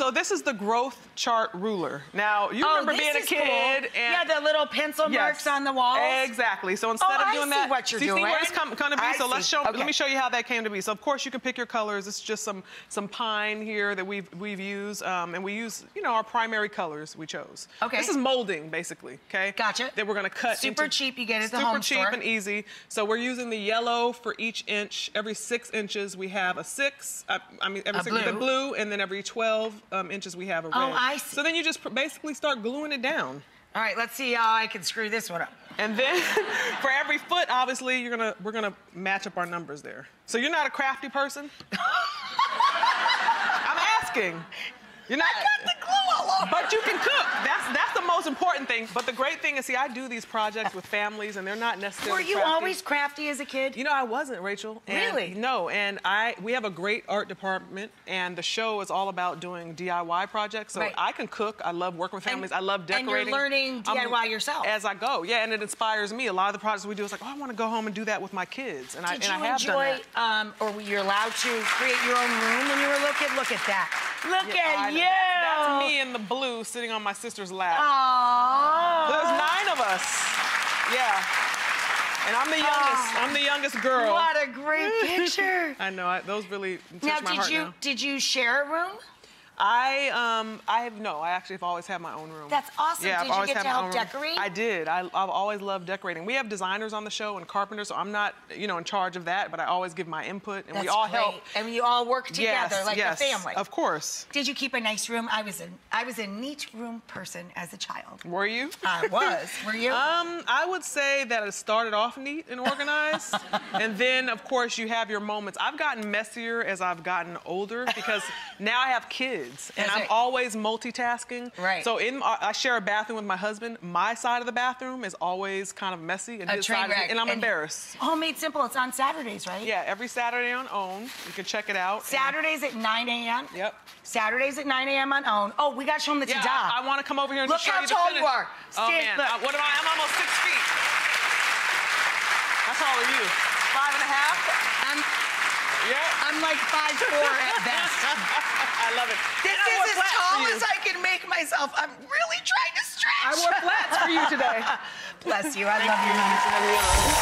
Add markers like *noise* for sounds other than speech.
So this is the growth chart ruler. Now, you Oh, remember being a kid cool. and yeah, the little pencil marks on the walls. Exactly. So instead Oh, of I doing see that, what you're see, see doing. where it's come, come to be. I so let's show. Okay. Let me show you how that came to be. So of course you can pick your colors. It's just some some pine here that we've we've used, um, and we use you know our primary colors we chose. Okay. This is molding basically. Okay. Gotcha. That we're gonna cut. Super into- cheap, you get it at the home. store. super cheap and easy. So we're using the yellow for each inch. Every six inches we have a six. I, I mean every A six, the blue. blue, and then every 12 um, inches we have a red. Oh, I see. So then you just pr- basically start gluing it down. All right, let's see how I can screw this one up. And then *laughs* for every foot, obviously, you're gonna we're gonna match up our numbers there. So you're not a crafty person? *laughs* I'm asking. You're not. I got the glue all over. But you can cook. That's that's the most important thing. But the great thing is, see, I do these projects with families, and they're not necessarily. Were you crafty. always crafty as a kid? You know, I wasn't, Rachael. And- Really? No, and I we have a great art department, and the show is all about doing DIY projects. So Right. I can cook. I love working with families. I love decorating. and you're learning DIY yourself. as I go. Yeah, and it inspires me. A lot of the projects we do is like, oh, I want to go home and do that with my kids, and I Did and you I have enjoy, done that. um, or were you allowed to create your own room when you were a little kid? Look at that. Look Yeah, I at you. That's, that's me in the blue sitting on my sister's lap. Aww. There's nine of us. Yeah. And I'm the youngest. Oh. I'm the youngest girl. What a great picture. *laughs* I know. I, those really touch now, my did heart you now. did you share a room? I um I have no. I actually have always had my own room. That's awesome. Yeah, Did I've you get to help decorate? I did. I, I've always loved decorating. We have designers on the show and carpenters, so I'm not you know in charge of that, but I always give my input and That's we all great. help. And you all work together yes, like yes, a family. Of course. Did you keep a nice room? I was a I was a neat room person as a child. Were you? I was. Were you? *laughs* Um, I would say that it started off neat and organized, *laughs* and then of course you have your moments. I've gotten messier as I've gotten older because now I have kids, and That's I'm right. always multitasking. Right. So in I I share a bathroom with my husband. My side of the bathroom is always kind of messy, and A his side, is, and I'm And- embarrassed. Home Made Simple. It's on Saturdays, right? Yeah, every Saturday on OWN, you can check it out. Saturdays at 9 a.m. Yep. Saturdays at 9 a.m. on OWN. Oh, we got to show them the Yeah, ta-da. I, want to come over here and Look show how you the tall you are. Oh Stand- man, look. Uh, what am I? I'm almost six feet. How tall are you? Five and a half. I'm, Yeah. I'm like 5'4 at best. *laughs* I love it. This And is as tall as I can make myself. I'm really trying to stretch. I wore flats for you today. *laughs* Bless you. I love you.